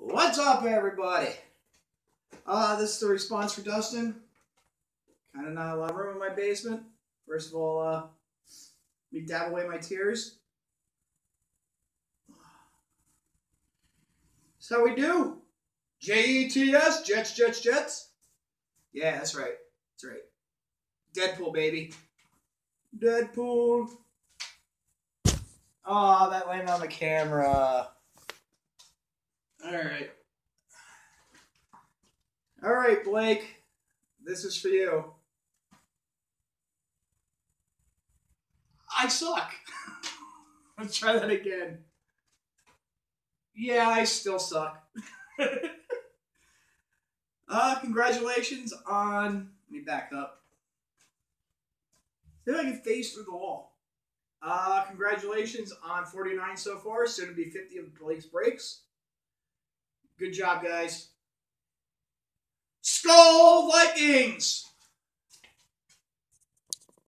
What's up, everybody? Uh, this is the response for Dustin. Kind of not a lot of room in my basement. First of all, uh, let me dab away my tears. That's how we do. J E T S, Jets, Jets, Jets. Yeah, that's right. That's right. Deadpool, baby. Deadpool. Oh, that landed on the camera. All right. All right, Blake. This is for you. I suck. Let's try that again. Yeah, I still suck. uh, congratulations on. Let me back up. See if I can face through the wall. Uh, congratulations on 49 so far, soon to be 50 of Blake's breaks. Good job, guys. Skol Vikings!